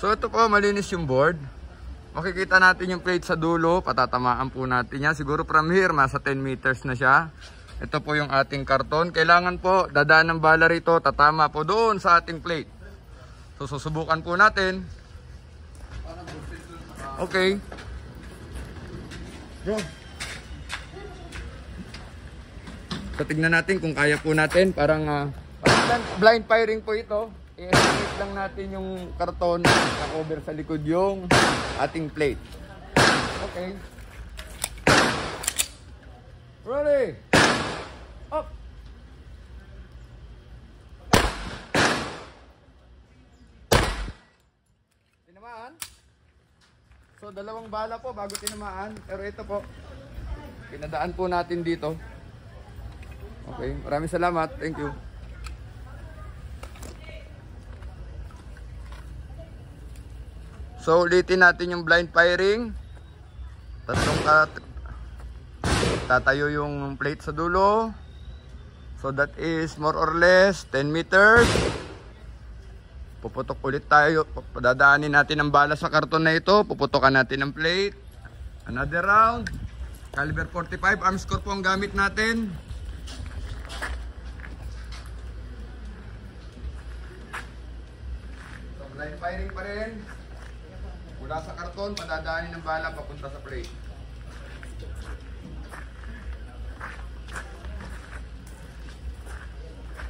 So ito po, malinis yung board. Makikita natin yung plate sa dulo, patatamaan po natin yan. Siguro from here, masa 10 meters na siya. Ito po yung ating karton. Kailangan po, dadaan ng bala rito, tatama po doon sa ating plate. So susubukan po natin. Okay. Bro. So tignan natin kung kaya po natin. Parang parang blind firing po ito. I-estimate lang natin yung karton na cover sa likod yung ating plate. Okay. Ready? Up! Tinamaan? So dalawang bala po bago tinamaan. Pero ito po, pinadaan po natin dito. Okay, maraming salamat. Thank you. So ulitin natin yung blind firing. Tatlong kat tatayo yung plate sa dulo. So that is more or less 10 meters. Puputok ulit tayo. Dadaanin natin ang bala sa karton na ito. Puputokan natin ang plate. Another round. Caliber 45. Arm score po ang gamit natin. So, blind firing pa rin. Mula sa karton, padadaanin ng bala papunta sa plate.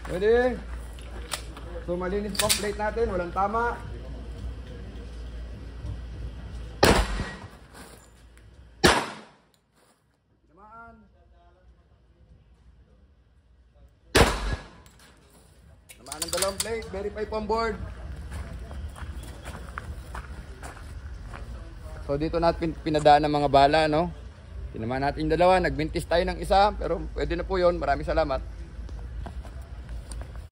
Pwede. So malinis po ang plate natin, walang tama. Tamaan. Tamaan ng dalawang plate, verify po ang board. So dito natin pinadaan ng mga bala, no? Tinamaan natin dalawa, nagbintis tayo ng isa, pero pwede na po yon. Maraming salamat.